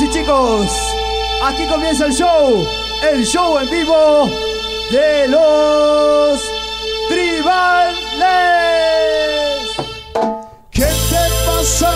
Chicas y chicos, aquí comienza el show, el show en vivo de los tribales. ¿Qué te pasa,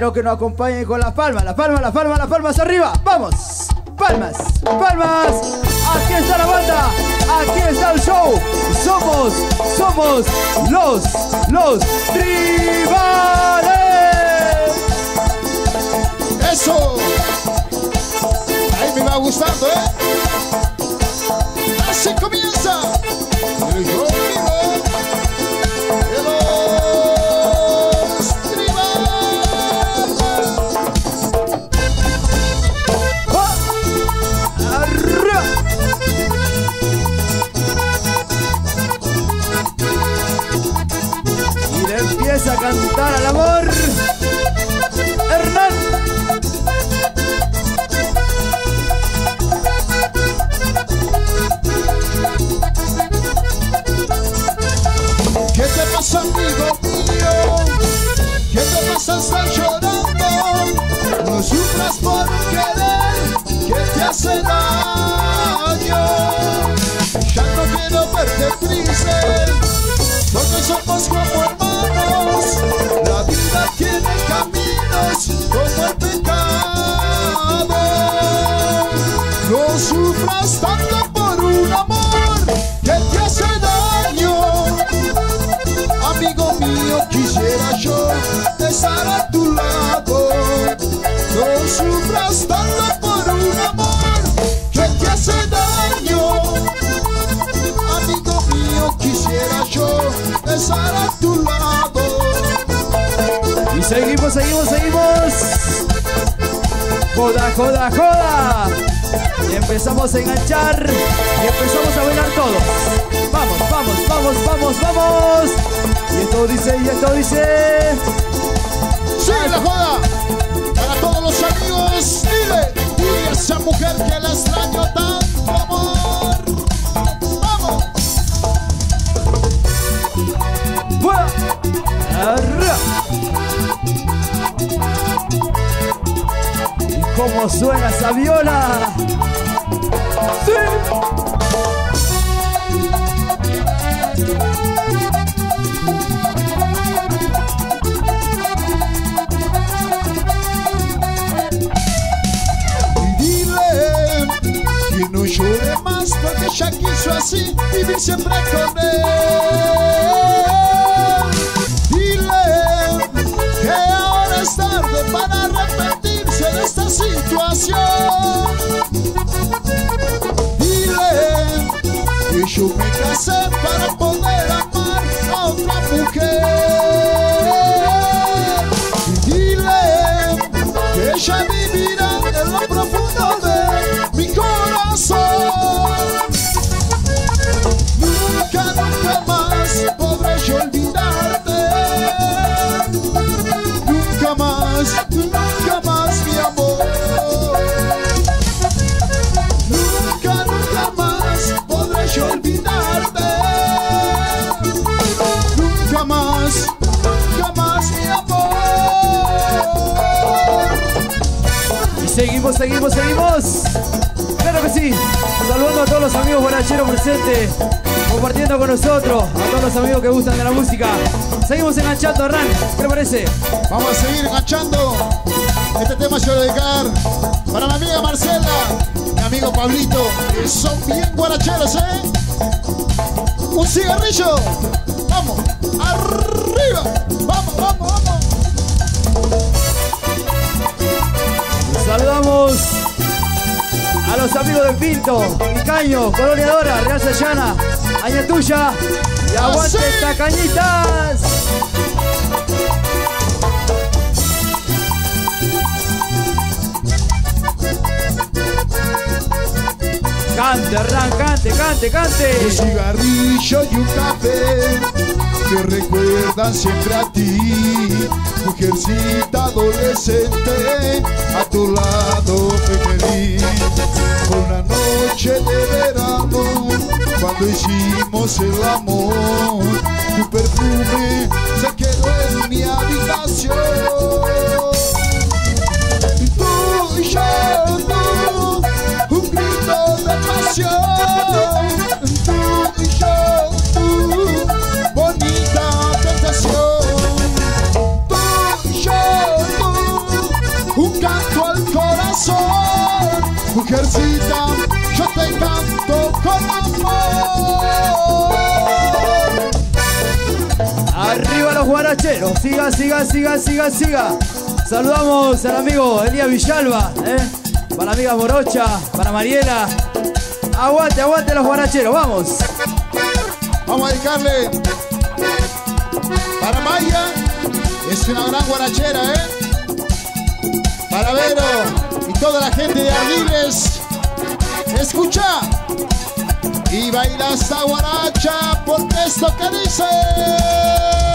quiero que nos acompañen con las palmas, las palmas, las palmas, las palmas arriba. Vamos, palmas, palmas. Aquí está la banda, aquí está el show. Somos, somos los, los tribales. Eso. Ahí me va gustando, ¿eh? Así comienza. Joda, joda, joda. Y empezamos a enganchar y empezamos a bailar todos. Vamos, vamos, vamos, vamos, vamos. Y esto dice, y esto dice. Sigue la joda para todos los amigos. Dile, dile a esa mujer que la extraño tanto amor. Vamos. ¡Fuera! ¡Arriba! Cómo suena esa viola? ¡Sí! Dile que no llore más porque ella quiso así vivir siempre con él. Esta situación. Dile que yo me casé seguimos, seguimos. Claro que sí. Saludando a todos los amigos guaracheros presentes. Compartiendo con nosotros. A todos los amigos que gustan de la música. Seguimos enganchando, Ran. ¿Qué te parece? Vamos a seguir enganchando. Este tema se lo dedicar para mi amiga Marcela, mi amigo Pablito, que son bien guaracheros, ¿eh? Un cigarrillo. Vamos, arriba. Vamos, vamos, vamos. Saludamos a los amigos de Pinto, Picaño, Colonia Dora, Real Sayana, Añatuya y Aguante Así. Tacañitas. Cante, Ran, cante, cante, Un cante. cigarrillo y un café te recuerdan siempre a ti, mujercita adolescente, a tu lado feliz. Una noche de verano, cuando hicimos el amor, tu perfume se quedó en mi habitación. Tú y yo, un grito de pasión. Guaracheros. Siga, siga, siga, siga, siga. Saludamos al amigo Elías Villalba, ¿eh? para la amiga Morocha, para Mariela. Aguante, aguante los guaracheros, vamos. Vamos a dedicarle para Maya, es una gran guarachera, ¿eh? Para Vero y toda la gente de Ardiles, escucha y baila esta guaracha porque esto que dice.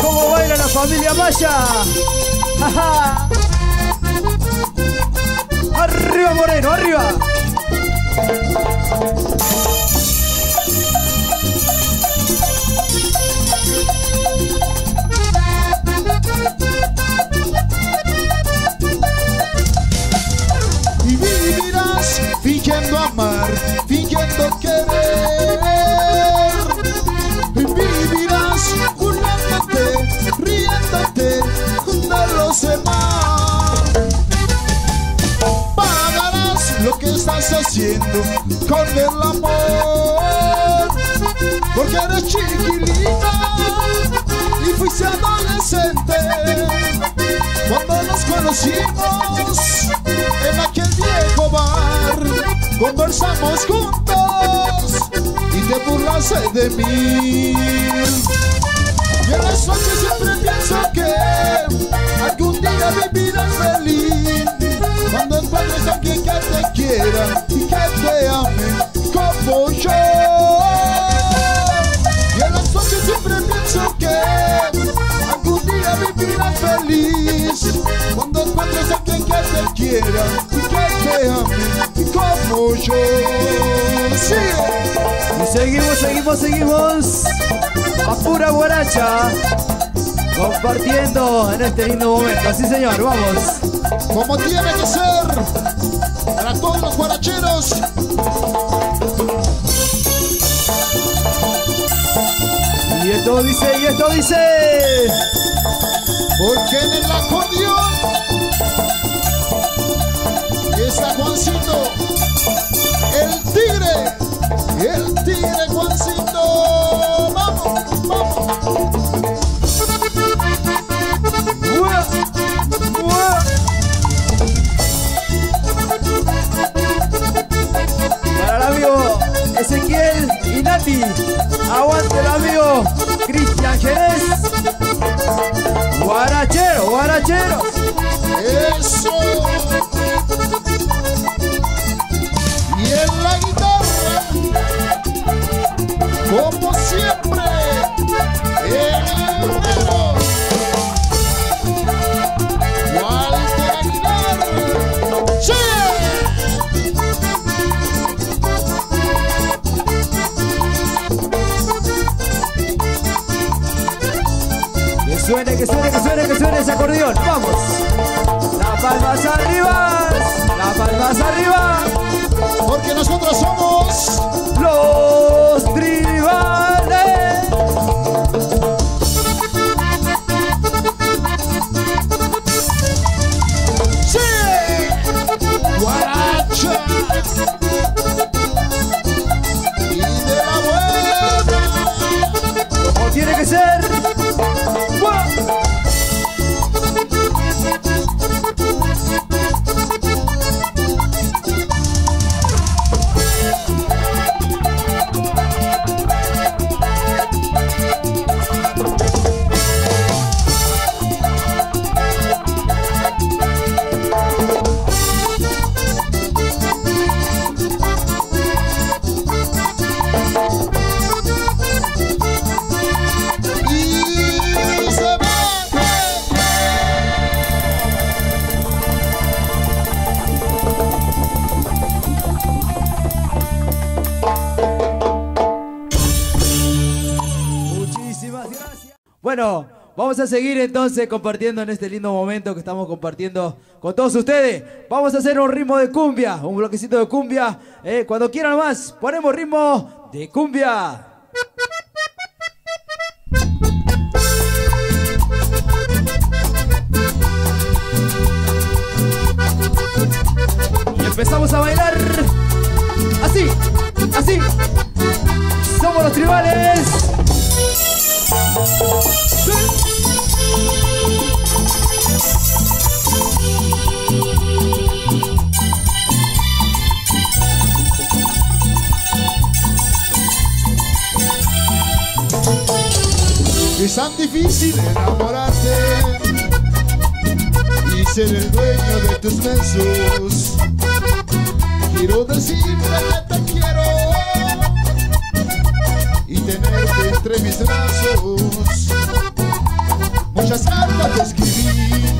Cómo baila la familia Maya? Arriba Moreno, arriba. Vivirás feliz cuando encuentres a que te quiera y que te ame como yo. Sí. Y seguimos, seguimos, seguimos. A pura guaracha. Compartiendo en este lindo momento. Sí, señor, vamos. como tiene que ser para todos los guaracheros. Y esto dice, y esto dice. Porque en el acordeón está Juancito, el tigre, el tigre Juancito. Vamos, vamos. Para el amigo Ezequiel y Nati. Aguante el amigo Guarachero, guarachero. Eso. Bueno, vamos a seguir entonces compartiendo en este lindo momento que estamos compartiendo con todos ustedes. Vamos a hacer un ritmo de cumbia, un bloquecito de cumbia. Eh, cuando quieran más, ponemos ritmo de cumbia. Y empezamos a bailar así, así. Somos los tribales. Es tan difícil enamorarte y ser el dueño de tus besos. Quiero decirte que te quiero entre mis brazos. Muchas cartas te escribí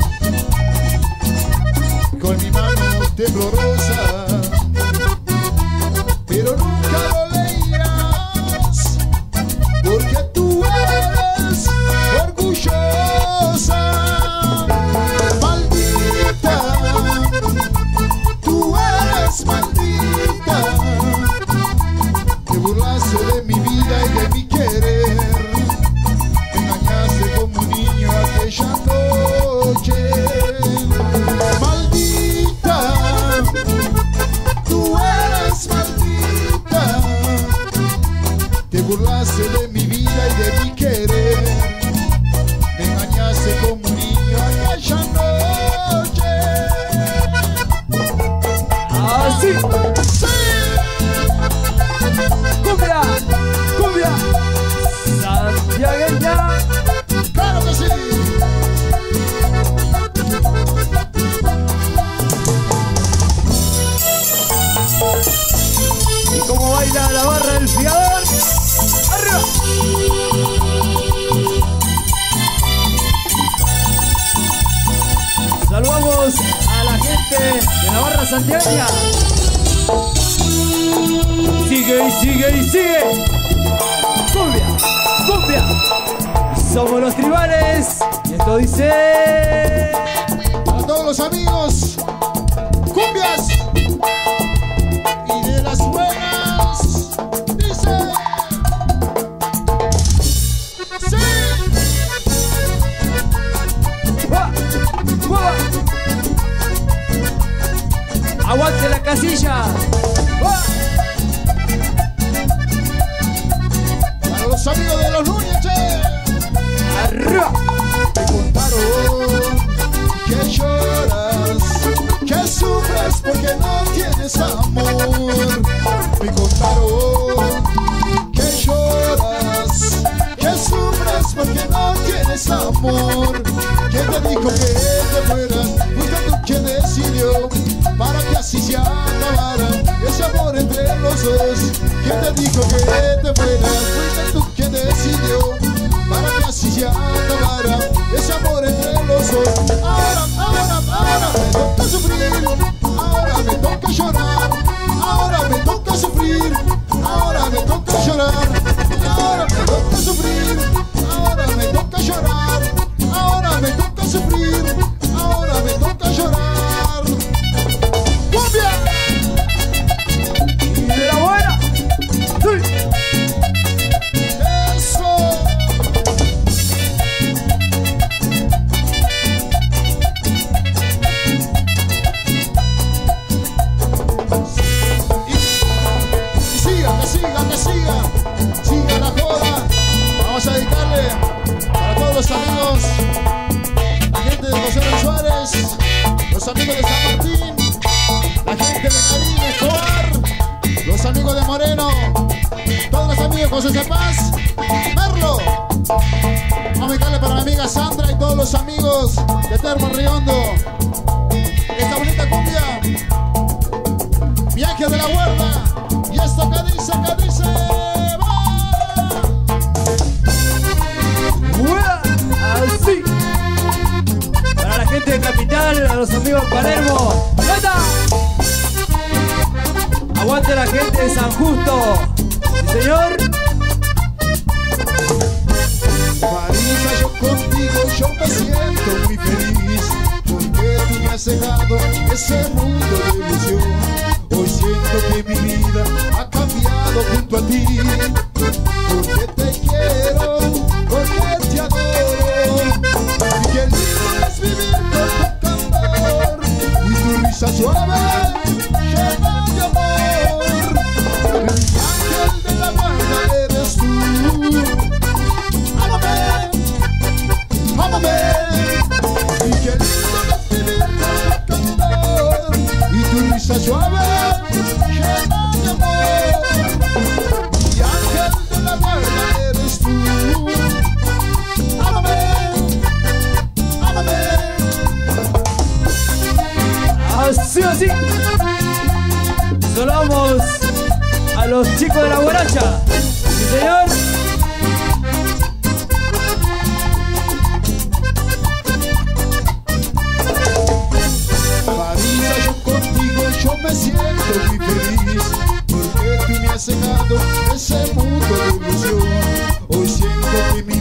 con mi mano temblorosa, ¡Va! Para los amigos de los Núñez, che. ¡Arriba! Contaron que lloras, que sufres porque no tienes amor. Me contaron que lloras, que sufres porque no tienes amor. ¿Quién te dijo que te fueras? Tú quien decidió así se acabara ese amor entre los dos. ¿Quién te dijo que te fueras? Fuiste tú quien decidió para que así se acabara ese amor entre los dos. Ahora, ahora, ahora me toca sufrir, siento que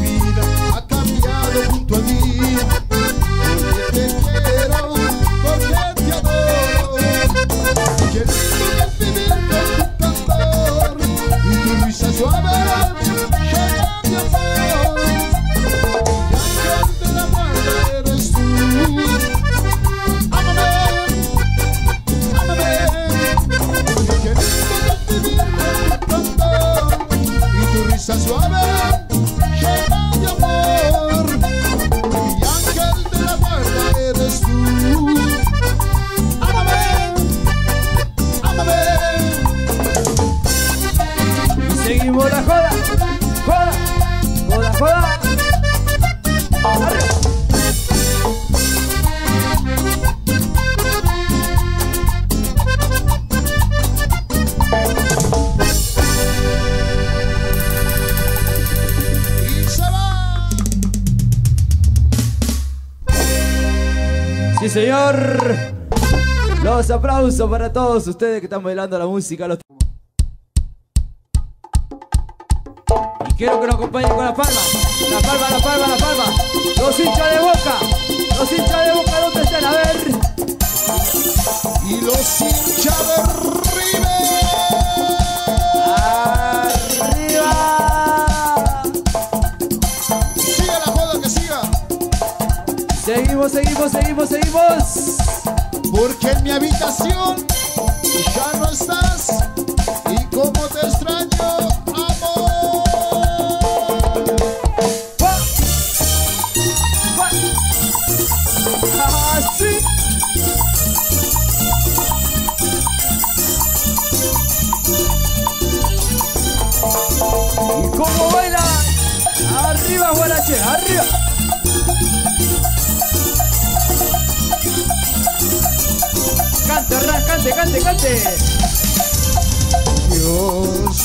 Los aplausos para todos ustedes que están bailando la música. los- Y quiero que nos acompañen con la palma. La palma, la palma, la palma. Los hinchas de boca. Los hinchas de boca, ¿dónde están? A ver. Y los hinchas de River. Arriba. Sigue la joda que siga. Seguimos, seguimos, seguimos, seguimos. Porque en mi habitación ya no estás y como te extraño, amor. Así. ¿Y cómo baila? Arriba, Guarache, arriba. Cante, cante. Dios,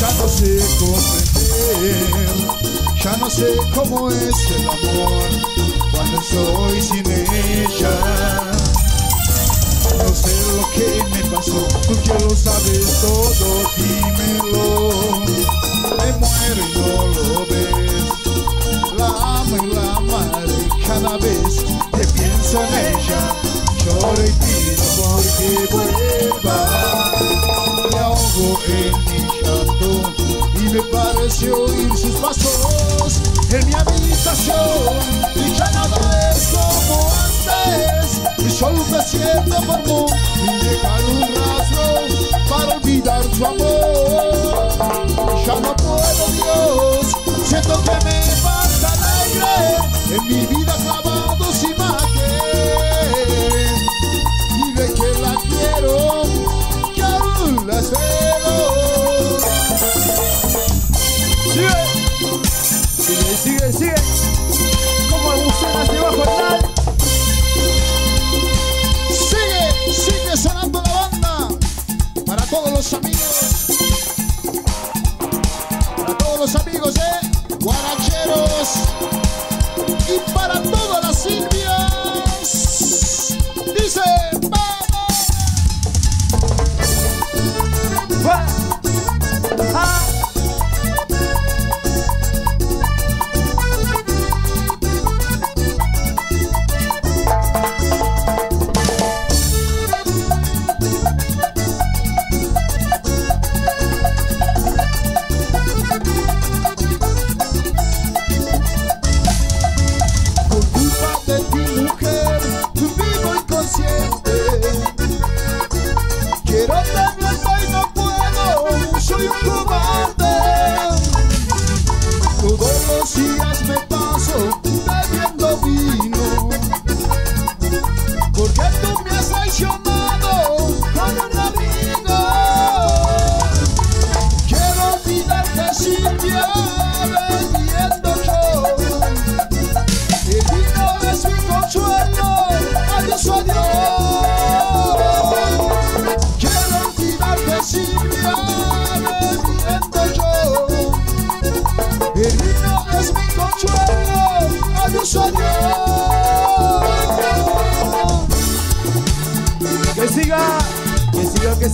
ya no sé comprender, ya no sé cómo es el amor cuando estoy sin ella. No sé lo que me pasó, tú que lo sabes todo, dímelo. Me muero y no lo ves, la amo y la amaré cada vez que pienso en ella. Lloro y pido porque vuelva me ahogo en mi llanto y me pareció oír sus pasos en mi habitación y ya nada es como antes y solo me siento formó y dejar un rastro para olvidar su amor ya no puedo Dios siento que me falta el aire en mi vida clavado sin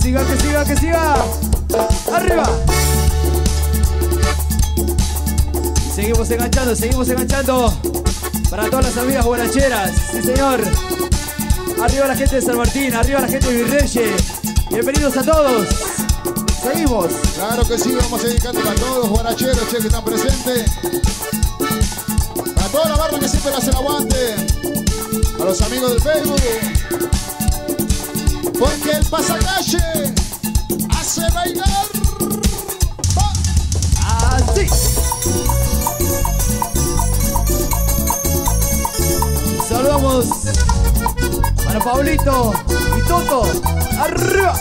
que siga, que siga, que siga. Arriba. Seguimos enganchando, seguimos enganchando. Para todas las amigas guaracheras, sí señor. Arriba la gente de San Martín, arriba la gente de Virreye. Bienvenidos a todos. Seguimos. Claro que sí, vamos a dedicar a todos los guaracheros che, que están presentes. A toda la barra que siempre hace el aguante. A los amigos del Facebook. Porque el pasacalle hace bailar. Va. Así. Saludamos para Pablito y Toto. Arriba.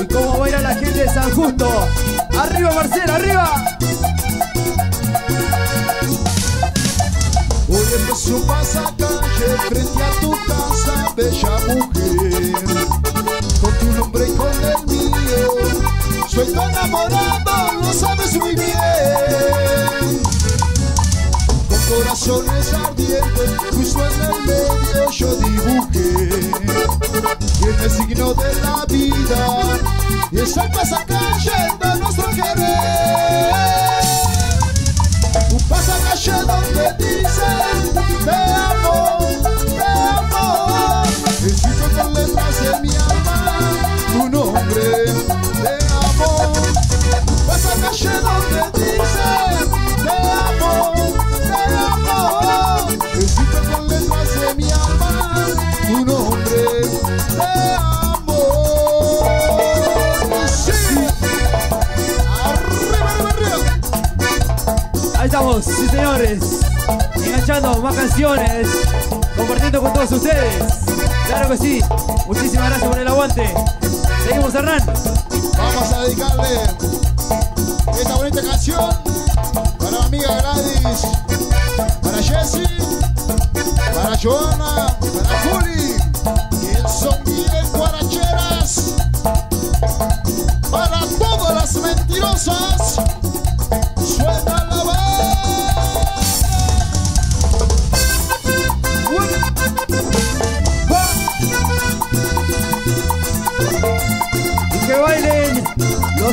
¿Y cómo baila la gente de San Justo? Arriba Marcela, arriba. Hoy empezó un pasacalle frente a tu casa, bella mujer. Con tu nombre y con el mío, soy tu enamorado, lo sabes muy bien. Con corazones ardientes, justo en el medio yo dibujé. Y el signo de la vida, y es el pasacalle de Más canciones. Compartiendo con todos ustedes. Claro que sí. Muchísimas gracias por el aguante. Seguimos, Hernán. Vamos a dedicarle esta bonita canción para mi amiga Gladys, para Jessie, para Joana, para Juli,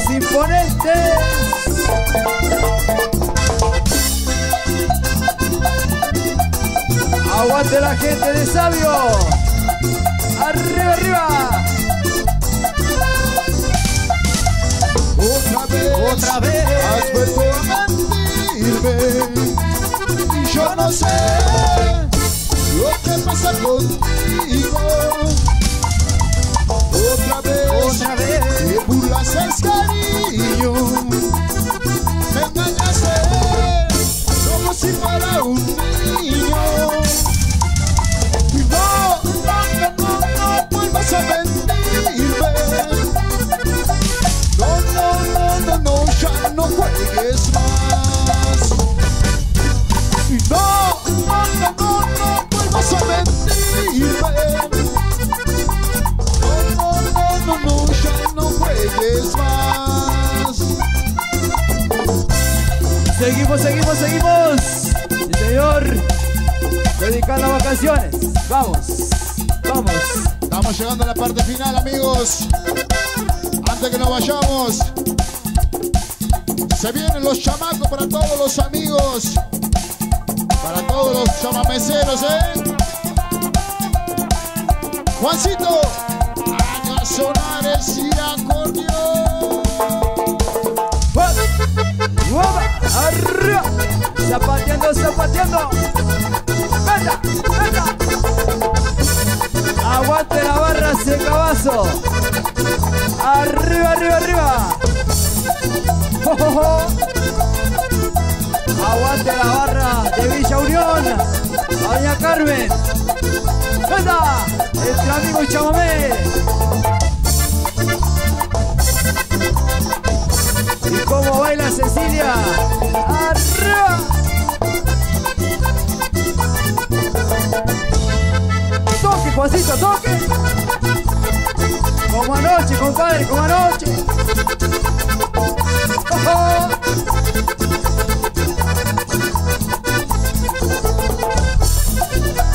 los imponentes. Aguante la gente de Sabio. Arriba, arriba. Otra vez, Otra vez. has vuelto a mentirme y yo no sé lo que pasa contigo. Seguimos, seguimos, seguimos. Sí, señor. Dedicando vacaciones. Vamos. Vamos. Estamos llegando a la parte final, amigos. Antes que nos vayamos, se vienen los chamacos para todos los amigos, para todos los chamameceros, ¿eh? Juancito, haga sonar ese acordeón. ¡Arriba! Zapateando, zapateando. ¡Venga! ¡Venga! Aguante la barra Secabazo. Arriba, arriba, arriba. Aguante la barra de Villa Unión. Doña Carmen. ¡Venga! El amigo Chamamé. ¿Y cómo baila Cecilia? Toque, Juancito, toque. Como anoche, compadre, como anoche.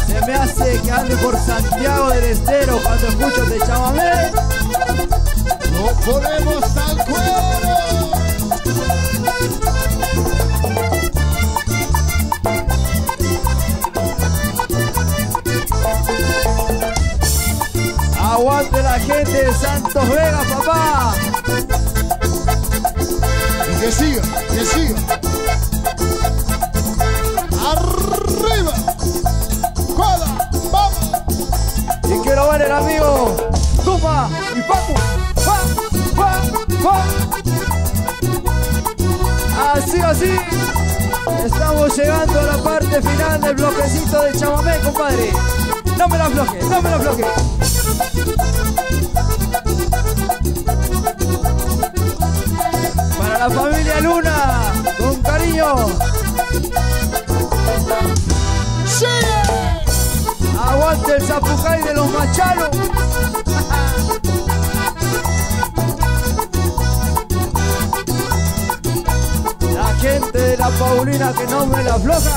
Se me hace que ande por Santiago del Estero cuando escucho de chamamé. No ponemos tal cuero. Santos Vegas, papá. Y que siga, que siga. Arriba. Coda, vamos. Y quiero ver el amigo Tuma y Paco. Pa, pa, pa. Así, así. Estamos llegando a la parte final del bloquecito de chamamé, compadre. No me lo afloje, no me lo afloje. La familia Luna, con cariño. Sigue. Aguante el zapucay de los machalos. La gente de la Paulina que no me la afloja.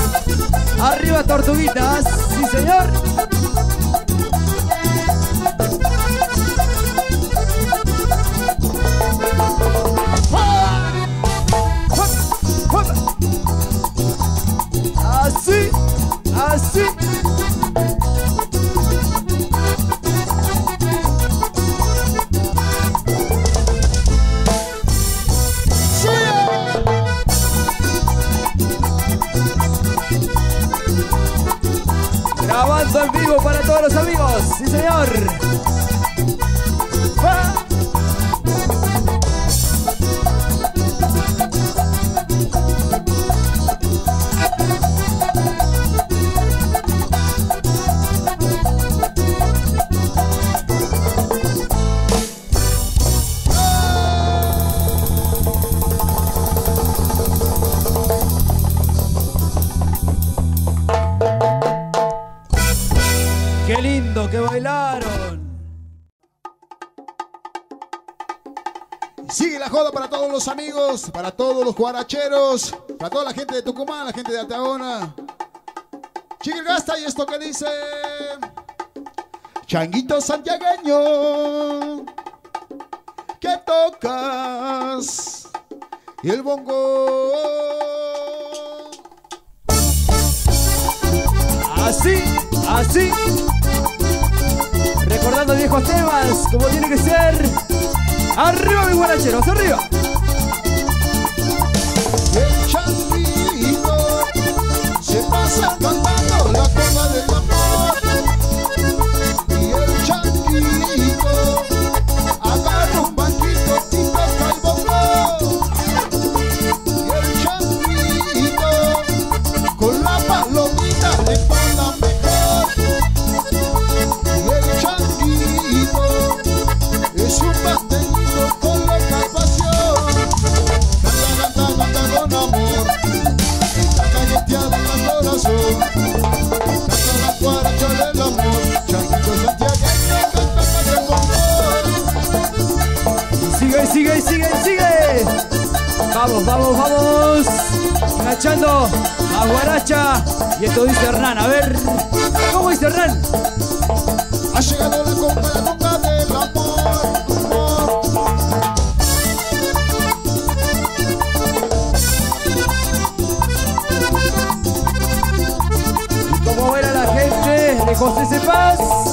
Arriba tortuguitas, sí señor. Señor. Sigue la joda para todos los amigos, para todos los guaracheros, para toda la gente de Tucumán, la gente de Ataona. Sigue el gasta y esto que dice. Changuito santiagueño, que tocas y el bongo. Así, así. Recordando viejos temas, como tiene que ser. Arriba, mis guaracheros, arriba. El changuito se pasa Enganchando a Guaracha. Y esto dice Hernán. A ver, ¿cómo dice Hernán? Ha llegado la copa, la copa del amor. Y cómo baila la gente de José Cepaz.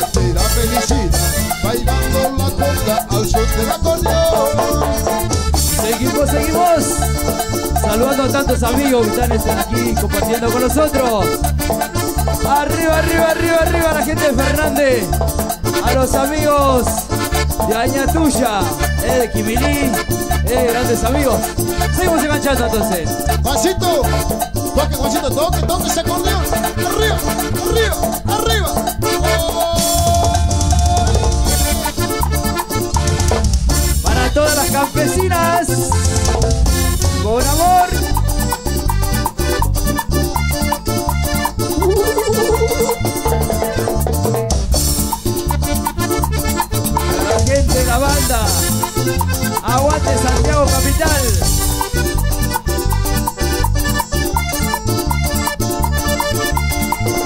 da felicidad. Bailando la conga al son del acordeón. Seguimos, seguimos. Saludando a tantos amigos que están aquí compartiendo con nosotros. Arriba, arriba, arriba, arriba la gente de Fernández. A los amigos de Añatuya, eh, de Quimilí, eh, grandes amigos. Seguimos enganchando entonces. Juancito, toque, Juancito, toque, toque ese acordeón. Arriba, arriba. Con amor. La gente de la banda, aguante Santiago Capital.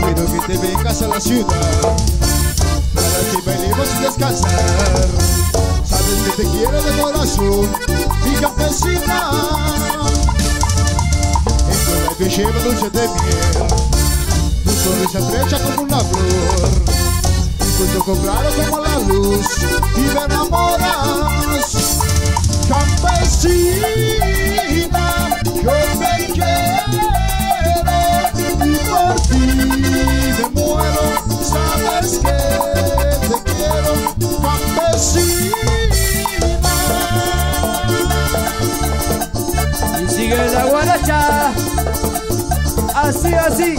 Quiero que te vengas a la ciudad para que bailemos sin descansar. Que te quiero de corazón, mi campesina. En tu labio lleva dulce de miel, tu sonrisa estrecha como una flor. Y tus ojos claros como la luz, y me enamoras. Campesina, Así, así.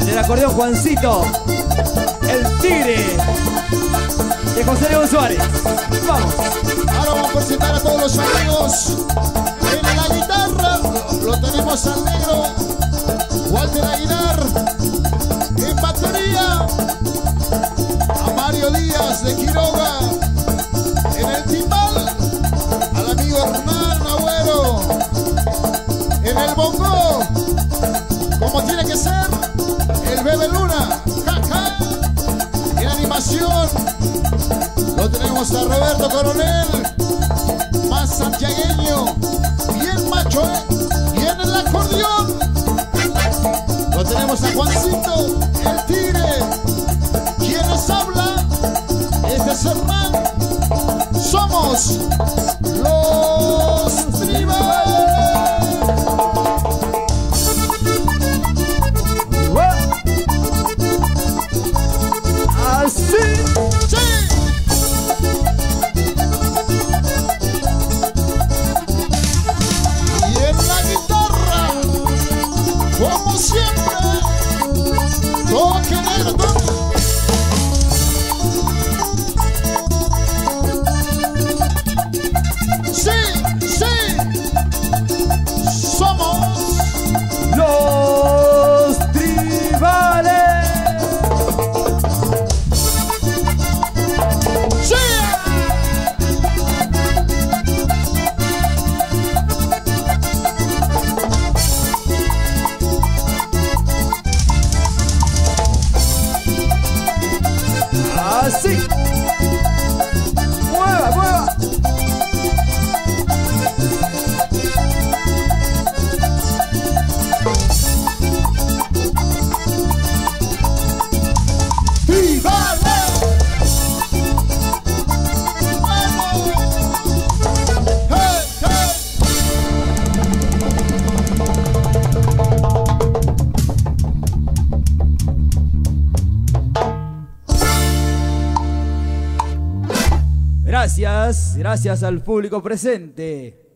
El acordeón Juancito. El tigre. De José León Suárez. Vamos. Ahora vamos a presentar a todos los amigos. En la guitarra lo tenemos al negro Walter Aguilar. Coronel, Gracias, al público presente.